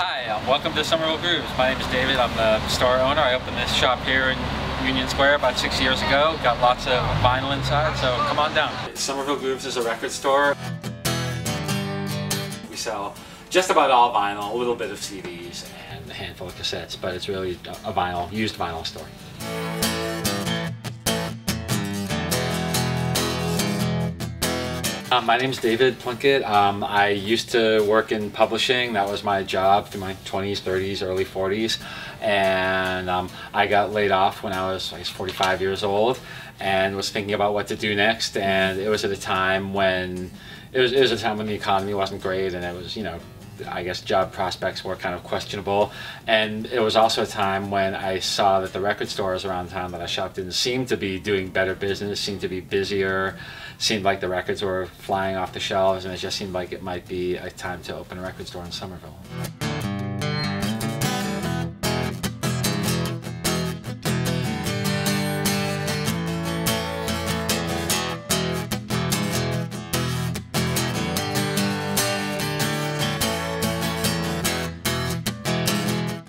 Hi, um, welcome to Somerville Grooves. My name is David. I'm the store owner. I opened this shop here in Union Square about six years ago. Got lots of vinyl inside, so come on down. Somerville Grooves is a record store. We sell just about all vinyl, a little bit of CDs, and a handful of cassettes, but it's really a vinyl, used vinyl store. Um, my name is David Plunkett. Um, I used to work in publishing. That was my job through my 20s, 30s, early 40s. And um, I got laid off when I was, I guess, 45 years old and was thinking about what to do next. And it was at a time when, it was, it was a time when the economy wasn't great and it was, you know, I guess job prospects were kind of questionable. And it was also a time when I saw that the record stores around town that I shopped in seemed to be doing better business, seemed to be busier, seemed like the records were flying off the shelves, and it just seemed like it might be a time to open a record store in Somerville.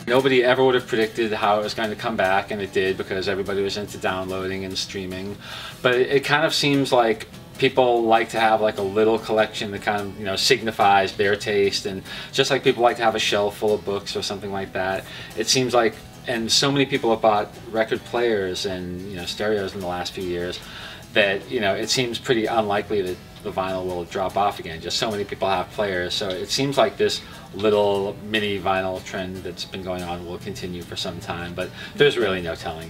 Nobody ever would have predicted how it was going to come back, and it did because everybody was into downloading and streaming. But it, it kind of seems like people like to have like a little collection that kind of you know signifies their taste and just like people like to have a shelf full of books or something like that it seems like and so many people have bought record players and you know stereos in the last few years that you know it seems pretty unlikely that the vinyl will drop off again just so many people have players so it seems like this little mini vinyl trend that's been going on will continue for some time but there's really no telling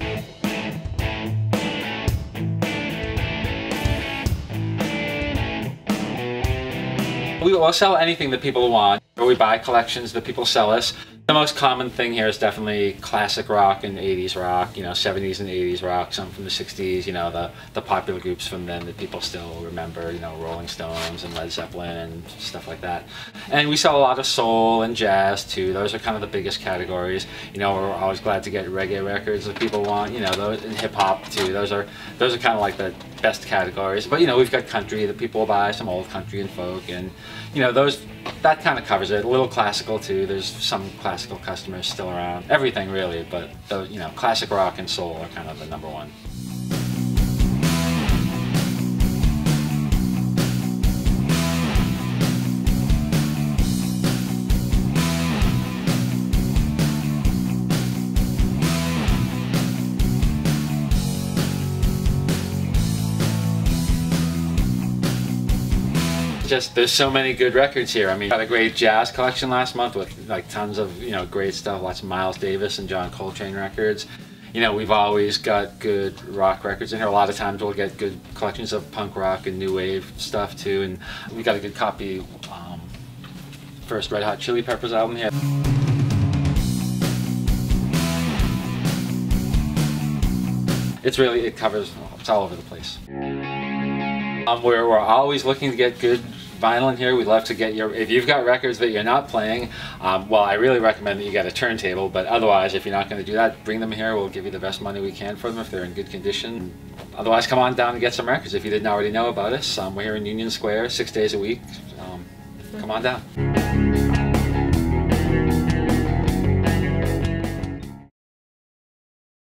We will sell anything that people want. Or we buy collections that people sell us. The most common thing here is definitely classic rock and 80s rock, you know, 70s and 80s rock, some from the 60s, you know, the, the popular groups from then that people still remember, you know, Rolling Stones and Led Zeppelin and stuff like that. And we sell a lot of soul and jazz too. Those are kind of the biggest categories. You know, we're always glad to get reggae records that people want, you know, those, and hip hop too. Those are, those are kind of like the best categories. But, you know, we've got country that people buy, some old country and folk, and, you know, those, that kind of covers it. A little classical too. There's some classical customers still around. Everything really, but the, you know, classic rock and soul are kind of the number one. Just there's so many good records here. I mean, got a great jazz collection last month with like tons of you know great stuff, lots of Miles Davis and John Coltrane records. You know, we've always got good rock records in here. A lot of times we'll get good collections of punk rock and new wave stuff too, and we got a good copy um, first Red Hot Chili Peppers album here. It's really it covers it's all over the place. Um, we're, we're always looking to get good vinyl in here. We'd love to get your, if you've got records that you're not playing, um, well, I really recommend that you get a turntable, but otherwise, if you're not going to do that, bring them here. We'll give you the best money we can for them if they're in good condition. Otherwise, come on down and get some records if you didn't already know about us. Um, we're here in Union Square six days a week. Um, come on down.